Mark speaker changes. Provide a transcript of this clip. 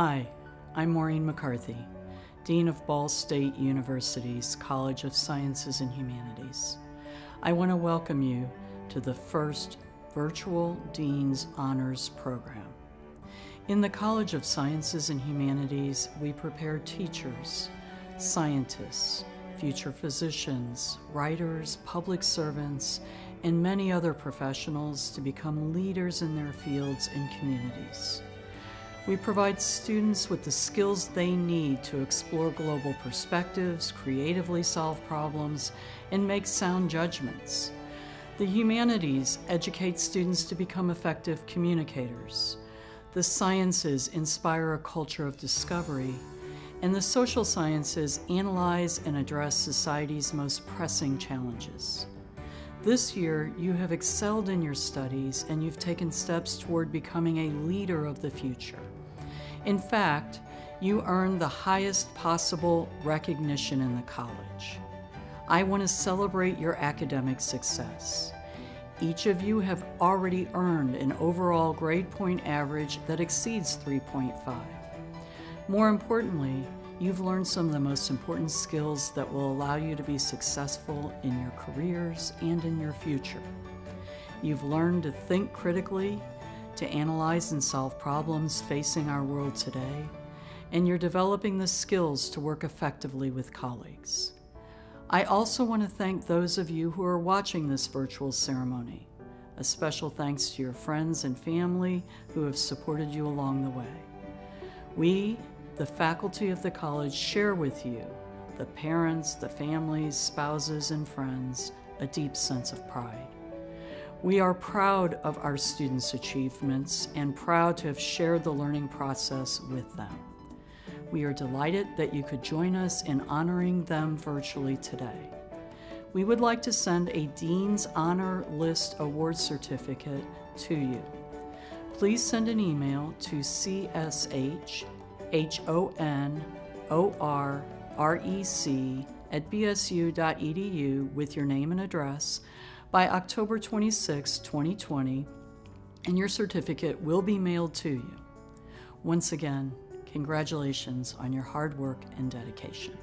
Speaker 1: Hi, I'm Maureen McCarthy, Dean of Ball State University's College of Sciences and Humanities. I want to welcome you to the first virtual Dean's Honors Program. In the College of Sciences and Humanities, we prepare teachers, scientists, future physicians, writers, public servants, and many other professionals to become leaders in their fields and communities. We provide students with the skills they need to explore global perspectives, creatively solve problems, and make sound judgments. The humanities educate students to become effective communicators. The sciences inspire a culture of discovery, and the social sciences analyze and address society's most pressing challenges. This year, you have excelled in your studies and you've taken steps toward becoming a leader of the future. In fact, you earned the highest possible recognition in the college. I want to celebrate your academic success. Each of you have already earned an overall grade point average that exceeds 3.5. More importantly, you've learned some of the most important skills that will allow you to be successful in your careers and in your future. You've learned to think critically, to analyze and solve problems facing our world today, and you're developing the skills to work effectively with colleagues. I also want to thank those of you who are watching this virtual ceremony. A special thanks to your friends and family who have supported you along the way. We, the faculty of the college, share with you, the parents, the families, spouses, and friends, a deep sense of pride. We are proud of our students' achievements and proud to have shared the learning process with them. We are delighted that you could join us in honoring them virtually today. We would like to send a Dean's Honor List Award Certificate to you. Please send an email to cshonorrec at bsu.edu with your name and address by October 26, 2020, and your certificate will be mailed to you. Once again, Congratulations on your hard work and dedication.